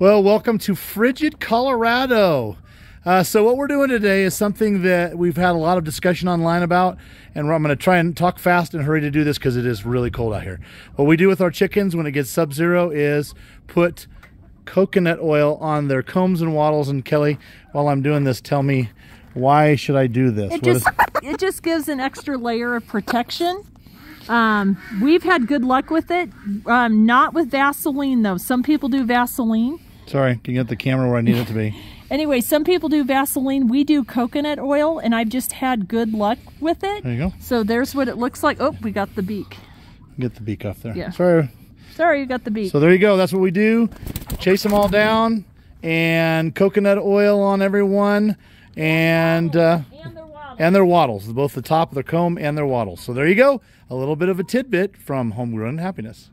Well, welcome to Frigid, Colorado. Uh, so, what we're doing today is something that we've had a lot of discussion online about, and I'm going to try and talk fast and hurry to do this because it is really cold out here. What we do with our chickens when it gets sub zero is put coconut oil on their combs and wattles. And Kelly, while I'm doing this, tell me why should I do this? It What just it just gives an extra layer of protection. Um, we've had good luck with it. Um, not with Vaseline though. Some people do Vaseline. Sorry, can you get the camera where I need it to be? Anyway, some people do Vaseline. We do coconut oil, and I've just had good luck with it. There you go. So there's what it looks like. Oh, we got the beak. Get the beak off there. Yeah. Sorry. Sorry, you got the beak. So there you go. That's what we do. Chase them all down and coconut oil on everyone and uh, and their wattles, both the top of their comb and their wattles. So there you go. A little bit of a tidbit from Homegrown Happiness.